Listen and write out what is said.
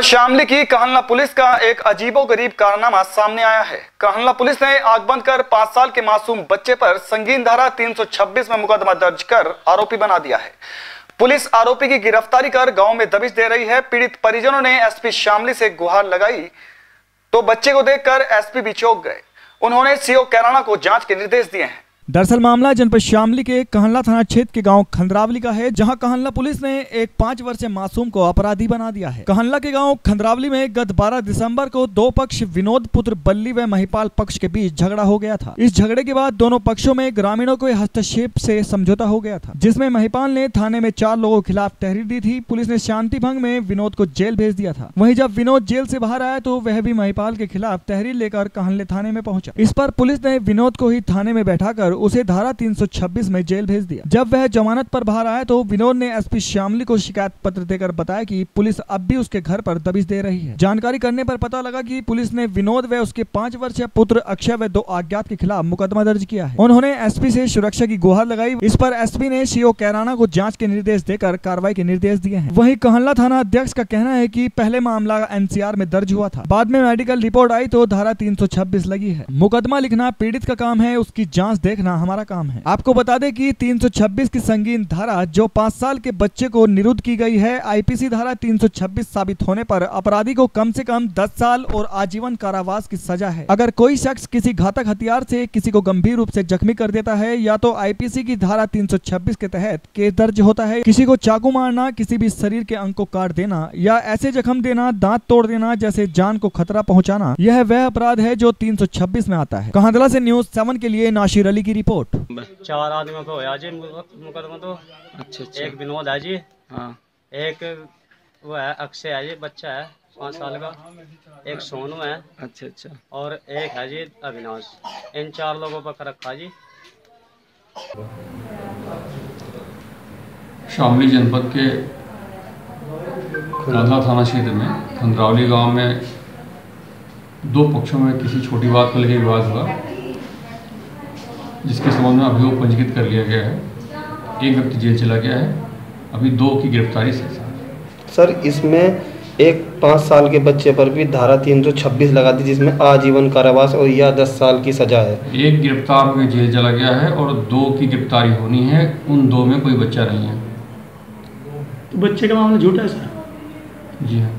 शामली की कहलना पुलिस का एक अजीबो गरीब कारनामा सामने आया है। कहलना पुलिस ने आग बंद कर पाँच साल के मासूम बच्चे पर संगीन धारा 326 में मुकदमा दर्ज कर आरोपी बना दिया है। पुलिस आरोपी की गिरफ्तारी कर गाँव में दबिश दे रही है। पीड़ित परिजनों ने एसपी शामली से गुहार लगाई तो बच्चे को देखकर एसपी भी चौंक गए। उन्होंने सीओ कैराना को जाँच के निर्देश दिए हैं। दरअसल मामला जनपद शामली के कहला थाना क्षेत्र के गाँव खंदरावली का है, जहाँ कहला पुलिस ने एक पाँच वर्षीय मासूम को अपराधी बना दिया है। कहला के गाँव खंदरावली में गत 12 दिसंबर को दो पक्ष, विनोद पुत्र बल्ली व महिपाल पक्ष के बीच झगड़ा हो गया था। इस झगड़े के बाद दोनों पक्षों में ग्रामीणों के हस्तक्षेप से समझौता हो गया था, जिसमें महिपाल ने थाने में चार लोगों के खिलाफ तहरीर दी थी। पुलिस ने शांति भंग में विनोद को जेल भेज दिया था। वही जब विनोद जेल से बाहर आया तो वह भी महिपाल के खिलाफ तहरीर लेकर कहले थाने में पहुँचा। इस पर पुलिस ने विनोद को ही थाने में बैठाकर उसे धारा 326 में जेल भेज दिया। जब वह जमानत पर बाहर आया तो विनोद ने एसपी श्यामली को शिकायत पत्र देकर बताया कि पुलिस अब भी उसके घर पर दबिश दे रही है। जानकारी करने पर पता लगा कि पुलिस ने विनोद व उसके पाँच वर्षीय पुत्र अक्षय व दो अज्ञात के खिलाफ मुकदमा दर्ज किया है। उन्होंने एसपी से सुरक्षा की गुहार लगाई। इस पर एसपी ने सीओ कैराना को जाँच के निर्देश देकर कार्रवाई के निर्देश दिए हैं। वहीं कहला थाना अध्यक्ष का कहना है की पहले मामला एनसीआर में दर्ज हुआ था। बाद में मेडिकल रिपोर्ट आई तो धारा 326 लगी है। मुकदमा लिखना पीड़ित का काम है, उसकी जाँच देखना हमारा काम है। आपको बता दें कि 326 की संगीन धारा जो पाँच साल के बच्चे को निरुद्ध की गई है, आईपीसी धारा 326 साबित होने पर अपराधी को कम से कम 10 साल और आजीवन कारावास की सजा है। अगर कोई शख्स किसी घातक हथियार से किसी को गंभीर रूप से जख्मी कर देता है, या तो आईपीसी की धारा 326 के तहत केस दर्ज होता है। किसी को चाकू मारना, किसी भी शरीर के अंग को काट देना, या ऐसे जख्म देना, दांत तोड़ देना जैसे जान को खतरा पहुँचाना, यह वह अपराध है जो 326 में आता है। कहांदला से न्यूज़ सेवन के लिए नाशिर अली की रिपोर्ट। चार आदमियों को होया जी मुकदमा तो। अच्छा अच्छा। एक विनोद है जी। हाँ। एक वो है अक्षय है जी बच्चा है पाँच साल का। एक सोनू है। अच्छा अच्छा। और एक है जी अविनाश। इन चार लोगों पर रखा जी। शामली जनपद के कांधला थाना क्षेत्र में खंदरावली गाँव में दो पक्षों में किसी छोटी बात को लेकर विवाद हुआ। जिसके संबंध में अभियोग पंजीकृत कर लिया गया है। एक व्यक्ति जेल चला गया है। अभी दो की गिरफ्तारी से सर इसमें एक पाँच साल के बच्चे पर भी धारा 326 लगा दी जिसमें आजीवन कारावास और या दस साल की सजा है। एक गिरफ़्तार होकर जेल चला गया है और दो की गिरफ्तारी होनी है। उन दो में कोई बच्चा नहीं है। तो बच्चे का मामला झूठा है सर? जी हाँ।